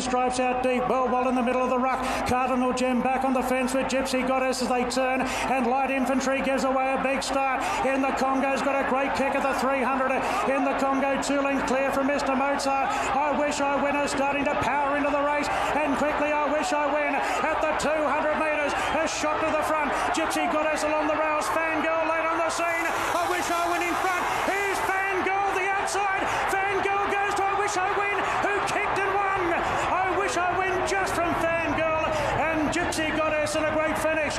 Stripes out deep, Burwell in the middle of the ruck. Cardinal Gem back on the fence with Gypsy Goddess as they turn, and Light Infantry gives away a big start. In the Congo's got a great kick at the 300. In the Congo, two lengths clear from Mr. Mozart. I wish I win is starting to power into the race, and quickly I wish I win at the 200 metres. A shot to the front. Gypsy Goddess along the rails. shot win just from Fangirl and Gypsy Goddess and a great finish.